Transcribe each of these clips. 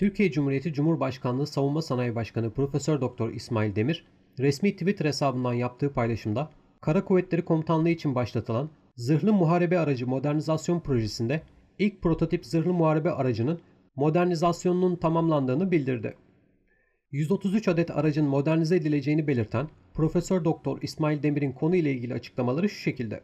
Türkiye Cumhuriyeti Cumhurbaşkanlığı Savunma Sanayi Başkanı Profesör Doktor İsmail Demir, resmi Twitter hesabından yaptığı paylaşımda Kara Kuvvetleri Komutanlığı için başlatılan Zırhlı Muharebe Aracı Modernizasyon Projesi'nde ilk prototip zırhlı muharebe aracının modernizasyonunun tamamlandığını bildirdi. 133 adet aracın modernize edileceğini belirten Profesör Doktor İsmail Demir'in konu ile ilgili açıklamaları şu şekilde.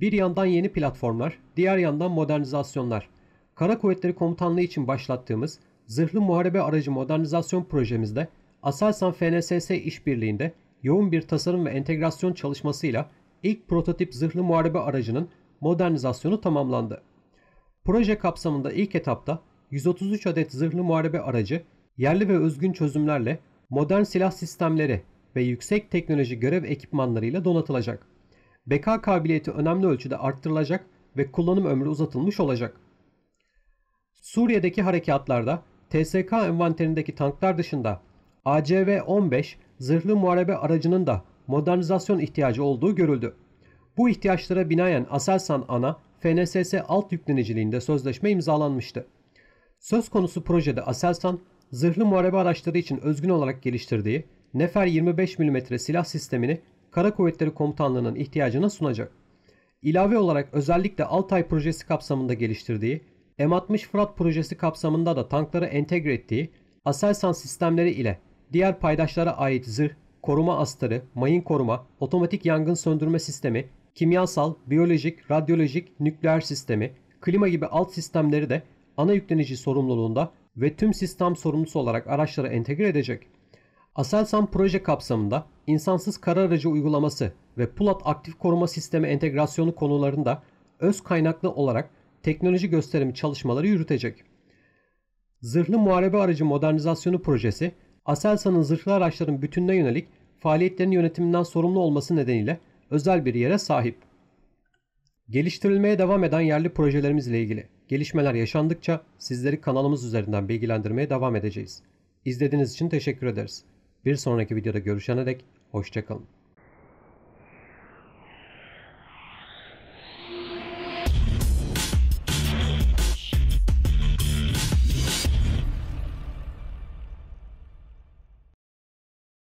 Bir yandan yeni platformlar, diğer yandan modernizasyonlar. Kara Kuvvetleri Komutanlığı için başlattığımız Zırhlı Muharebe Aracı Modernizasyon projemizde Aselsan FNSS işbirliğinde yoğun bir tasarım ve entegrasyon çalışmasıyla ilk prototip zırhlı muharebe aracının modernizasyonu tamamlandı. Proje kapsamında ilk etapta 133 adet zırhlı muharebe aracı yerli ve özgün çözümlerle modern silah sistemleri ve yüksek teknoloji görev ekipmanlarıyla donatılacak. Beka kabiliyeti önemli ölçüde arttırılacak ve kullanım ömrü uzatılmış olacak. Suriye'deki harekatlarda TSK envanterindeki tanklar dışında ACV-15 zırhlı muharebe aracının da modernizasyon ihtiyacı olduğu görüldü. Bu ihtiyaçlara binaen Aselsan ANA, FNSS alt yükleniciliğinde sözleşme imzalanmıştı. Söz konusu projede Aselsan, zırhlı muharebe araçları için özgün olarak geliştirdiği Nefer 25 mm silah sistemini Kara Kuvvetleri Komutanlığı'nın ihtiyacına sunacak. İlave olarak özellikle Altay projesi kapsamında geliştirdiği M60 Fırat projesi kapsamında da tanklara entegre ettiği Aselsan sistemleri ile diğer paydaşlara ait zırh, koruma astarı, mayın koruma, otomatik yangın söndürme sistemi, kimyasal, biyolojik, radyolojik, nükleer sistemi, klima gibi alt sistemleri de ana yüklenici sorumluluğunda ve tüm sistem sorumlusu olarak araçlara entegre edecek. Aselsan proje kapsamında insansız kara aracı uygulaması ve Pulat aktif koruma sistemi entegrasyonu konularında öz kaynaklı olarak teknoloji gösterimi çalışmaları yürütecek. Zırhlı Muharebe Aracı Modernizasyonu Projesi, Aselsan'ın zırhlı araçların bütününe yönelik faaliyetlerin yönetiminden sorumlu olması nedeniyle özel bir yere sahip. Geliştirilmeye devam eden yerli projelerimizle ilgili gelişmeler yaşandıkça sizleri kanalımız üzerinden bilgilendirmeye devam edeceğiz. İzlediğiniz için teşekkür ederiz. Bir sonraki videoda görüşene dek hoşçakalın.